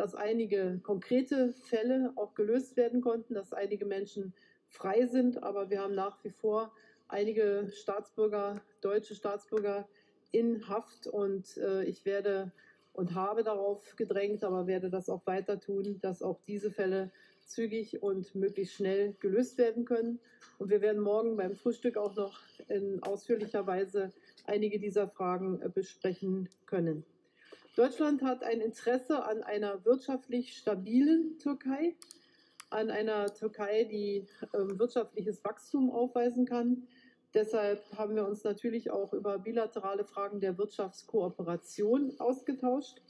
dass einige konkrete Fälle auch gelöst werden konnten, dass einige Menschen frei sind, aber wir haben nach wie vor einige Staatsbürger, deutsche Staatsbürger in Haft und äh, ich werde und habe darauf gedrängt, aber werde das auch weiter tun, dass auch diese Fälle zügig und möglichst schnell gelöst werden können. Und wir werden morgen beim Frühstück auch noch in ausführlicher Weise einige dieser Fragen äh, besprechen können. Deutschland hat ein Interesse an einer wirtschaftlich stabilen Türkei, an einer Türkei, die äh, wirtschaftliches Wachstum aufweisen kann. Deshalb haben wir uns natürlich auch über bilaterale Fragen der Wirtschaftskooperation ausgetauscht.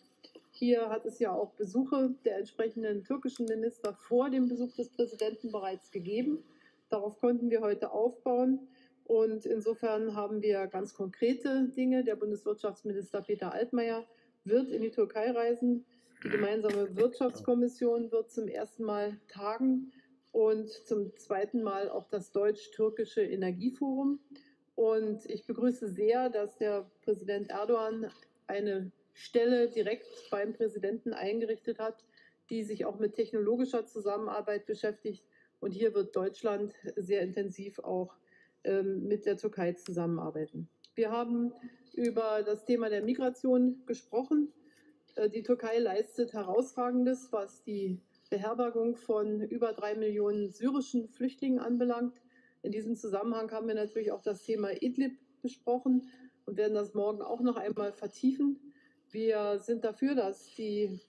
Hier hat es ja auch Besuche der entsprechenden türkischen Minister vor dem Besuch des Präsidenten bereits gegeben. Darauf konnten wir heute aufbauen. Und insofern haben wir ganz konkrete Dinge. Der Bundeswirtschaftsminister Peter Altmaier wird in die Türkei reisen. Die gemeinsame Wirtschaftskommission wird zum ersten Mal tagen und zum zweiten Mal auch das deutsch-türkische Energieforum. Und ich begrüße sehr, dass der Präsident Erdogan eine Stelle direkt beim Präsidenten eingerichtet hat, die sich auch mit technologischer Zusammenarbeit beschäftigt. Und hier wird Deutschland sehr intensiv auch mit der Türkei zusammenarbeiten. Wir haben über das Thema der Migration gesprochen. Äh, die Türkei leistet herausragendes, was die Beherbergung von über drei Millionen syrischen Flüchtlingen anbelangt. In diesem Zusammenhang haben wir natürlich auch das Thema Idlib besprochen und werden das morgen auch noch einmal vertiefen. Wir sind dafür, dass die,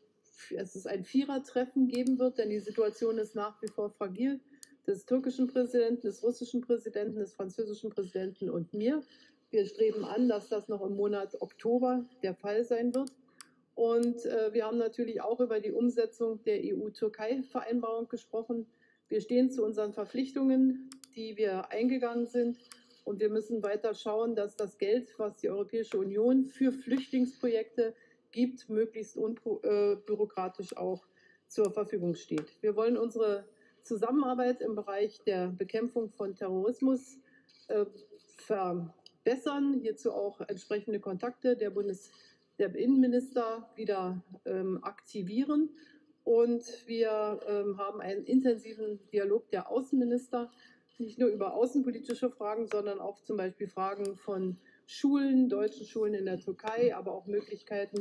es ein Vierertreffen geben wird, denn die Situation ist nach wie vor fragil. Des türkischen Präsidenten, des russischen Präsidenten, des französischen Präsidenten und mir. Wir streben an, dass das noch im Monat Oktober der Fall sein wird. Und äh, wir haben natürlich auch über die Umsetzung der EU-Türkei-Vereinbarung gesprochen. Wir stehen zu unseren Verpflichtungen, die wir eingegangen sind. Und wir müssen weiter schauen, dass das Geld, was die Europäische Union für Flüchtlingsprojekte gibt, möglichst unbürokratisch auch zur Verfügung steht. Wir wollen unsere Zusammenarbeit im Bereich der Bekämpfung von Terrorismus äh, verbessern. Hierzu auch entsprechende Kontakte der Bundes der Innenminister wieder ähm, aktivieren. Und wir ähm, haben einen intensiven Dialog der Außenminister nicht nur über außenpolitische Fragen, sondern auch zum Beispiel Fragen von Schulen, deutschen Schulen in der Türkei, aber auch Möglichkeiten